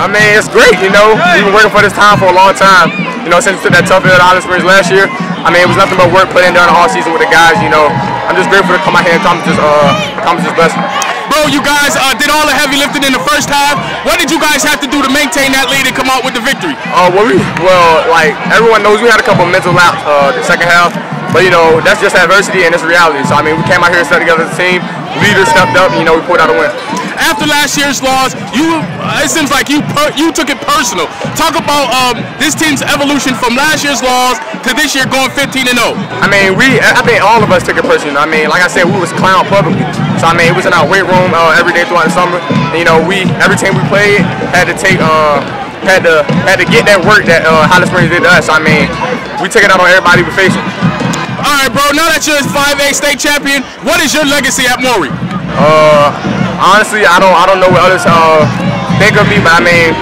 I mean, it's great, you know. We've been working for this time for a long time. You know, since we took that tough at Highland Springs last year. I mean, it was nothing but work put in during the off season with the guys, you know. I'm just grateful to come out here and accomplish this, uh, accomplish this blessing. Bro, you guys uh, did all the heavy lifting in the first half. What did you guys have to do to maintain that lead and come out with the victory? Uh, well, we, well, like everyone knows, we had a couple of mental laps uh, the second half, but you know that's just adversity and it's reality. So I mean, we came out here and stuck together as a team. Leaders stepped up, and you know we pulled out a win. After last year's loss, you uh, it seems like you per, you took it personal. Talk about um, this team's evolution from last year's loss to this year going 15 and 0. I mean, we, I think all of us took it personal. I mean, like I said, we was clown publicly. So I mean, it was in our weight room uh, every day throughout the summer. And, you know, we every team we played had to take, uh, had to had to get that work that uh, Highland Springs did to us. I mean, we took it out on everybody we facing. All right, bro. Now that you're 5A state champion, what is your legacy at Maury? Uh, honestly, I don't I don't know what others uh, think of me, but I mean,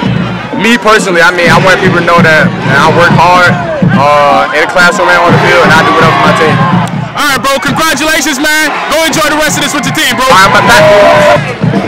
me personally, I mean, I want people to know that I work hard uh, in the classroom and on the field, and I do whatever for my team. All right, bro. Congratulations, man. Go enjoy the rest of this with your team, bro. All right, but that.